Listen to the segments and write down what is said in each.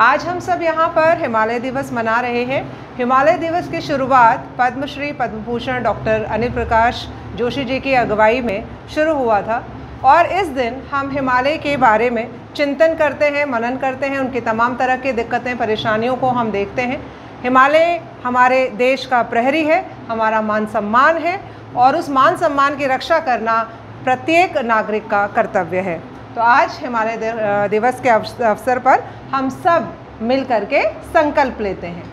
आज हम सब यहाँ पर हिमालय दिवस मना रहे हैं। हिमालय दिवस की शुरुआत पद्मश्री पद्म भूषण डॉक्टर अनिल प्रकाश जोशी जी की अगुवाई में शुरू हुआ था। और इस दिन हम हिमालय के बारे में चिंतन करते हैं, मनन करते हैं, उनकी तमाम तरह की दिक्कतें, परेशानियों को हम देखते हैं। हिमालय हमारे देश का प्रहरी है, हमारा मान सम्मान है और उस मान सम्मान की रक्षा करना प्रत्येक नागरिक का कर्तव्य है। तो आज हिमालय दिवस के अवसर पर हम सब मिल करके संकल्प लेते हैं।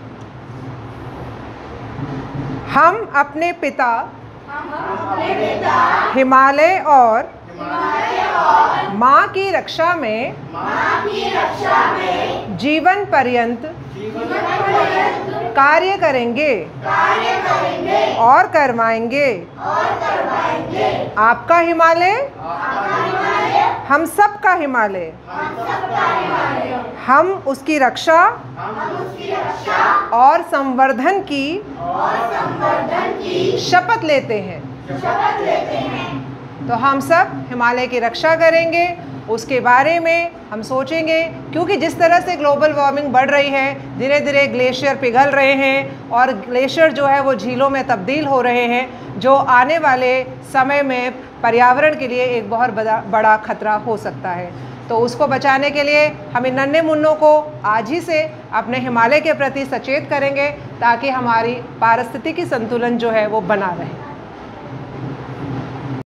हम अपने पिता हिमालय और माँ की रक्षा में जीवन पर्यंत कार्य करेंगे और करवाएँगे। आपका हिमालय हम सब का हिमालय। हम उसकी रक्षा और संवर्धन की शपथ लेते हैं। तो हम सब हिमालय की रक्षा करेंगे, उसके बारे में हम सोचेंगे, क्योंकि जिस तरह से ग्लोबल वार्मिंग बढ़ रही है धीरे धीरे ग्लेशियर पिघल रहे हैं और ग्लेशियर जो है वो झीलों में तब्दील हो रहे हैं, जो आने वाले समय में पर्यावरण के लिए एक बहुत बड़ा खतरा हो सकता है। तो उसको बचाने के लिए हम इन नन्हे मुन्नों को आज ही से अपने हिमालय के प्रति सचेत करेंगे, ताकि हमारी पारिस्थितिकी संतुलन जो है वो बना रहे।